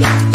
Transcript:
Bye.